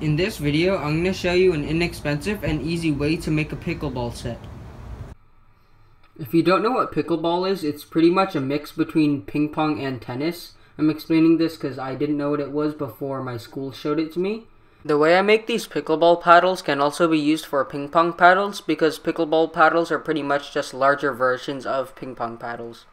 In this video, I'm going to show you an inexpensive and easy way to make a pickleball set. If you don't know what pickleball is, it's pretty much a mix between ping pong and tennis. I'm explaining this because I didn't know what it was before my school showed it to me. The way I make these pickleball paddles can also be used for ping pong paddles because pickleball paddles are pretty much just larger versions of ping pong paddles.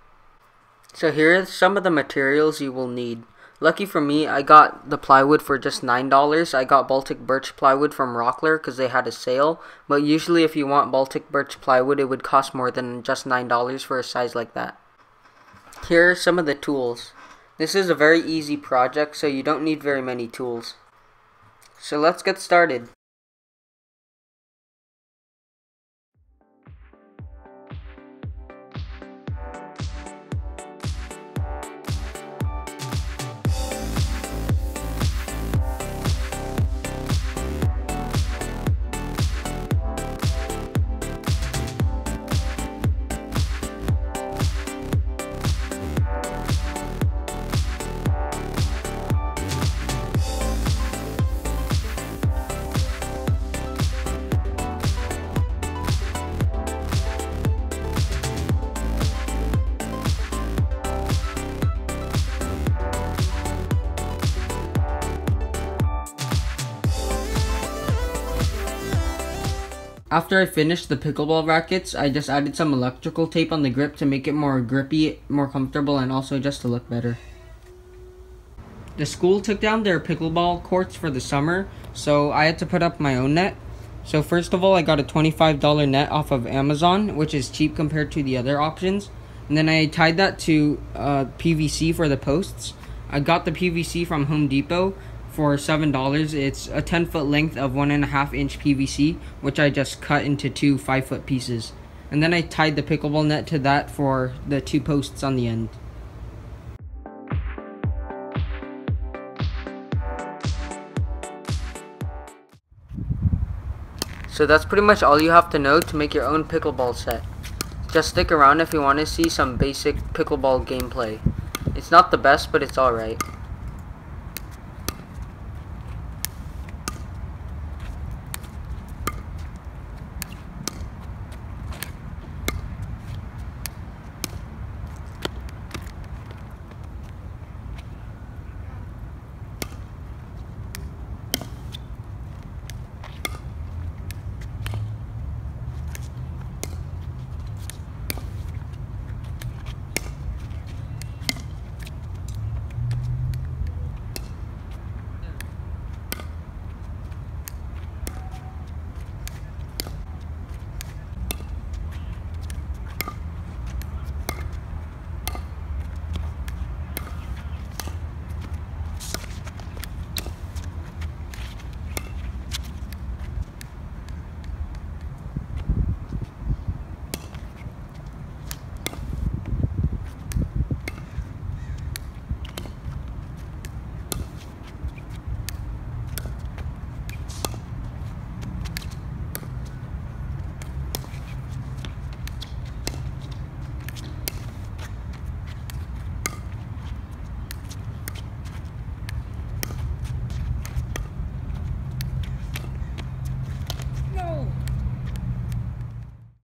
So here are some of the materials you will need. Lucky for me, I got the plywood for just $9. I got Baltic birch plywood from Rockler because they had a sale. But usually if you want Baltic birch plywood, it would cost more than just $9 for a size like that. Here are some of the tools. This is a very easy project, so you don't need very many tools. So let's get started. After I finished the pickleball rackets, I just added some electrical tape on the grip to make it more grippy, more comfortable, and also just to look better. The school took down their pickleball courts for the summer, so I had to put up my own net. So first of all, I got a $25 net off of Amazon, which is cheap compared to the other options. And then I tied that to uh, PVC for the posts. I got the PVC from Home Depot, for seven dollars it's a 10 foot length of one and a half inch pvc which i just cut into two five foot pieces. And then i tied the pickleball net to that for the two posts on the end. So that's pretty much all you have to know to make your own pickleball set. Just stick around if you want to see some basic pickleball gameplay. It's not the best but it's alright